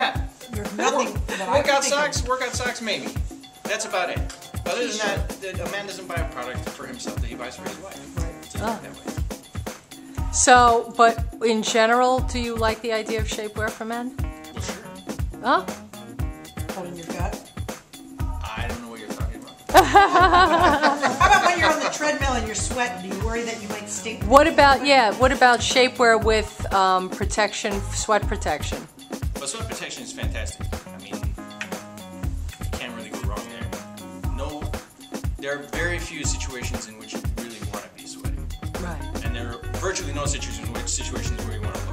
Yeah. There's nothing that I can Workout think of. socks, workout socks, maybe. That's about it. Other than that, that, a man doesn't buy a product for himself that he buys for his wife. Right. It's not that way. Ah. So, but in general, do you like the idea of shapewear for men? Well, sure. Huh? Put in your gut. I don't know what you're talking about treadmill and you're you worry that you might stink? What about yeah? What about shapewear with um, protection, sweat protection? But sweat protection is fantastic. I mean, you can't really go wrong there. No, there are very few situations in which you really want to be sweaty, Right. and there are virtually no situations in which situations where you want to look sweaty.